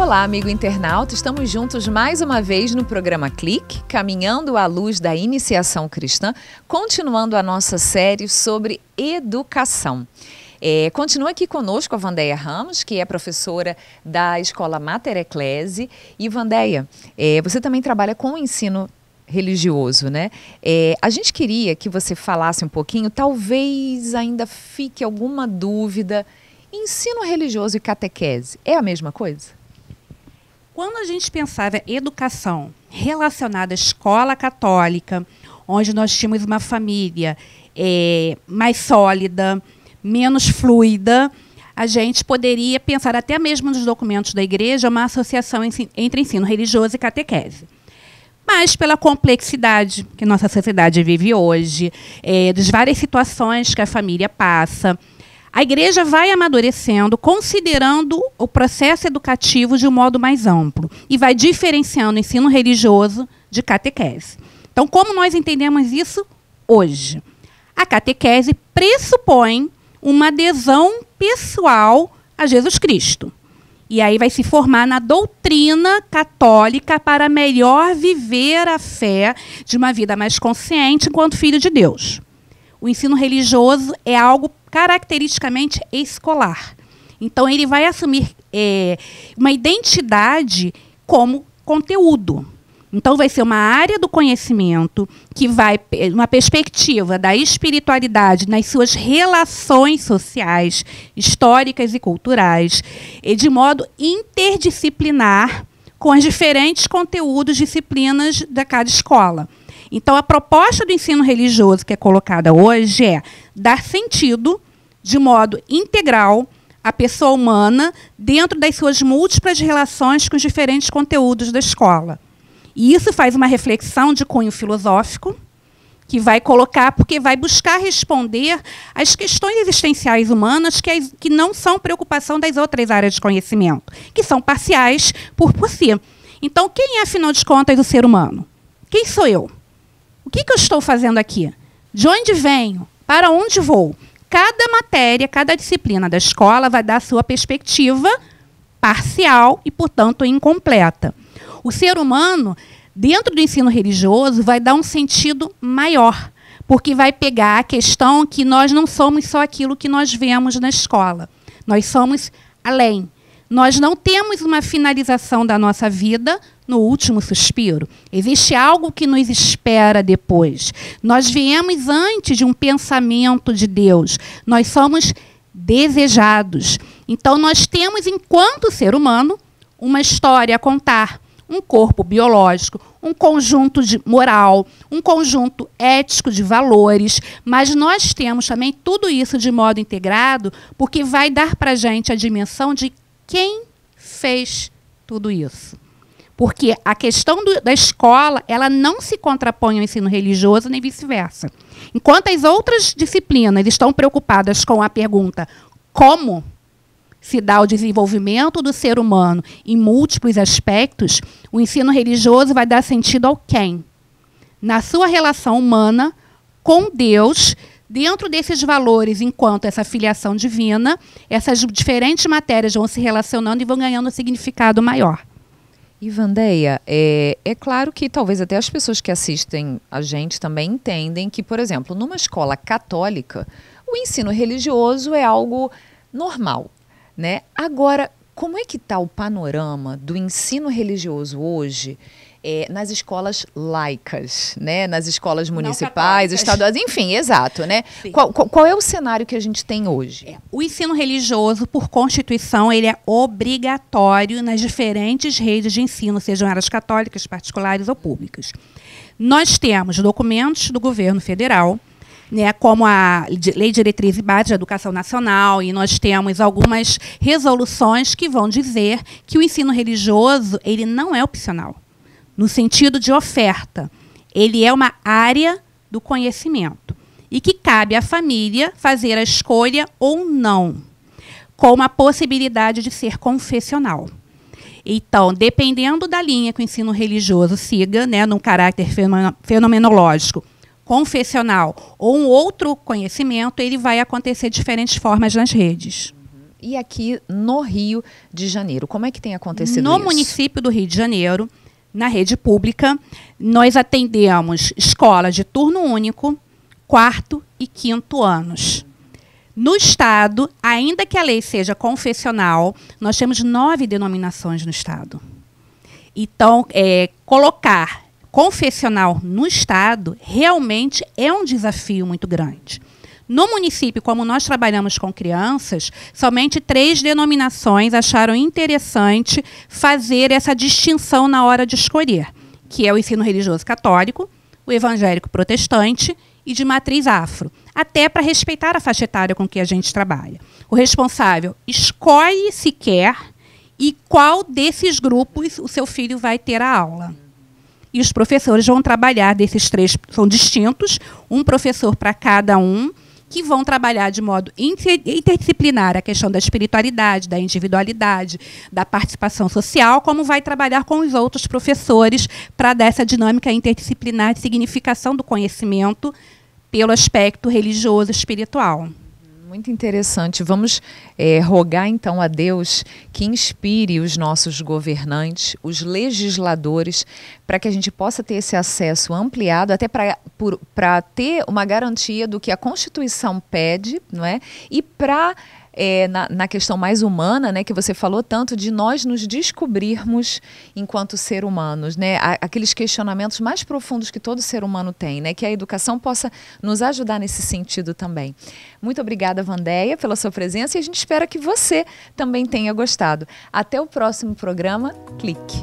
Olá, amigo internauta. Estamos juntos mais uma vez no programa Clique, caminhando à luz da iniciação cristã, continuando a nossa série sobre educação. É, continua aqui conosco a Vandeia Ramos, que é professora da Escola Mater Ecclesi. E, Vandeia, é, você também trabalha com o ensino religioso, né? É, a gente queria que você falasse um pouquinho, talvez ainda fique alguma dúvida. Ensino religioso e catequese é a mesma coisa? Quando a gente pensava educação relacionada à escola católica, onde nós tínhamos uma família é, mais sólida, menos fluida, a gente poderia pensar até mesmo nos documentos da igreja uma associação entre ensino religioso e catequese. Mas pela complexidade que nossa sociedade vive hoje, é, das várias situações que a família passa, a igreja vai amadurecendo, considerando o processo educativo de um modo mais amplo e vai diferenciando o ensino religioso de catequese. Então, como nós entendemos isso hoje? A catequese pressupõe uma adesão pessoal a Jesus Cristo. E aí vai se formar na doutrina católica para melhor viver a fé de uma vida mais consciente enquanto filho de Deus. O ensino religioso é algo caracteristicamente escolar. Então, ele vai assumir é, uma identidade como conteúdo. Então, vai ser uma área do conhecimento que vai, uma perspectiva da espiritualidade nas suas relações sociais, históricas e culturais, de modo interdisciplinar com os diferentes conteúdos, disciplinas da cada escola. Então, a proposta do ensino religioso que é colocada hoje é dar sentido, de modo integral, à pessoa humana dentro das suas múltiplas relações com os diferentes conteúdos da escola. E isso faz uma reflexão de cunho filosófico, que vai colocar, porque vai buscar responder às questões existenciais humanas que, que não são preocupação das outras áreas de conhecimento, que são parciais por, por si. Então, quem é, afinal de contas, o ser humano? Quem sou eu? O que, que eu estou fazendo aqui? De onde venho? Para onde vou? Cada matéria, cada disciplina da escola vai dar sua perspectiva parcial e, portanto, incompleta. O ser humano, dentro do ensino religioso, vai dar um sentido maior, porque vai pegar a questão que nós não somos só aquilo que nós vemos na escola. Nós somos além. Nós não temos uma finalização da nossa vida no último suspiro. Existe algo que nos espera depois. Nós viemos antes de um pensamento de Deus. Nós somos desejados. Então, nós temos, enquanto ser humano, uma história a contar um corpo biológico, um conjunto de moral, um conjunto ético de valores, mas nós temos também tudo isso de modo integrado, porque vai dar para a gente a dimensão de quem fez tudo isso. Porque a questão do, da escola, ela não se contrapõe ao ensino religioso, nem vice-versa. Enquanto as outras disciplinas estão preocupadas com a pergunta como se dá o desenvolvimento do ser humano em múltiplos aspectos, o ensino religioso vai dar sentido ao quem? Na sua relação humana com Deus, dentro desses valores, enquanto essa filiação divina, essas diferentes matérias vão se relacionando e vão ganhando um significado maior. Ivandeia, é, é claro que talvez até as pessoas que assistem a gente também entendem que, por exemplo, numa escola católica, o ensino religioso é algo normal. Né? Agora, como é que está o panorama do ensino religioso hoje é, nas escolas laicas, né? nas escolas municipais, estaduais, enfim, exato. Né? Qual, qual, qual, é o cenário que a gente tem hoje? É, o ensino religioso, por Constituição, ele é obrigatório nas diferentes redes de ensino, sejam elas católicas, particulares ou públicas. Nós temos documentos do governo federal né, como a Lei Diretriz e Base de Educação Nacional, e nós temos algumas resoluções que vão dizer que o ensino religioso ele não é opcional, no sentido de oferta. Ele é uma área do conhecimento e que cabe à família fazer a escolha ou não, com a possibilidade de ser confessional. Então, dependendo da linha que o ensino religioso siga, né, num caráter fenomenológico confessional ou um outro conhecimento, ele vai acontecer de diferentes formas nas redes. e aqui no Rio de Janeiro. Como é que tem acontecido no isso? No município do Rio de Janeiro, na rede pública, nós atendemos escolas de turno único, quarto e quinto anos. No Estado, ainda que a lei seja confessional, nós temos nove denominações no Estado. Então, é, colocar confessional no Estado realmente é um desafio muito grande. No município, como nós trabalhamos com crianças, somente três denominações acharam interessante fazer essa distinção na hora de escolher, que é o ensino religioso católico, o evangélico protestante e de matriz afro, até para respeitar a faixa etária com que a gente trabalha. O responsável escolhe se quer e qual desses grupos o seu filho vai ter a aula. E os professores vão trabalhar desses três, são distintos, um professor para cada um, que vão trabalhar de modo interdisciplinar a questão da espiritualidade, da individualidade, da participação social, como vai trabalhar com os outros professores para dar essa dinâmica interdisciplinar de significação do conhecimento pelo aspecto religioso espiritual. Muito interessante. Vamos é, rogar então a Deus que inspire os nossos governantes, os legisladores, para que a gente possa ter esse acesso ampliado, até para ter uma garantia do que a Constituição pede, não é? E para é, na, na, questão mais humana, né, que você falou tanto de nós nos descobrirmos enquanto ser humanos, né, aqueles questionamentos mais profundos que todo ser humano tem, né, que a educação possa nos ajudar nesse sentido também. Muito obrigada, Vandeia, pela sua presença e a gente espera que você também tenha gostado. Até o próximo programa. Clique.